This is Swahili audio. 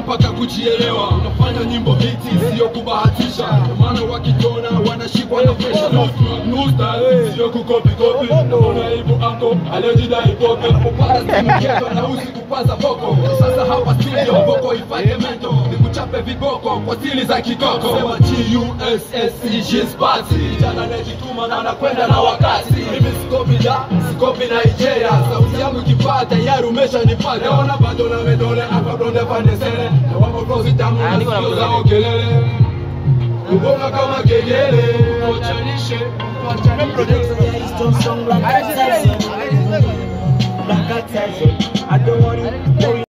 mpaka kujielewa. Unafanya nyimbo hiti sio kubahatisha. Maana wakitona wanashikwa na pressure. Nusta sio kukopi kopi. Naona aibu ako aliyojidai kopi. upata simu yetu na usi kupaza boko. Sasa hapa studio boko ifanye mento. Nikuchape viboko kwa siri za kikoko. Sema G-U-S-S-E G-Spati. Jana najituma na nakwenda na wakati. Nigeria, sikopi Nigeria, sauti yangu kifaa tayari umeshanipata. Leo na bado na medole hapa blonde pande sele, na wapo close tamu na sikio zao kelele. Kugonga kama kengele, wachanishe, wachanishe. Producer is Johnson Black Tizer. Black Tizer. I don't want to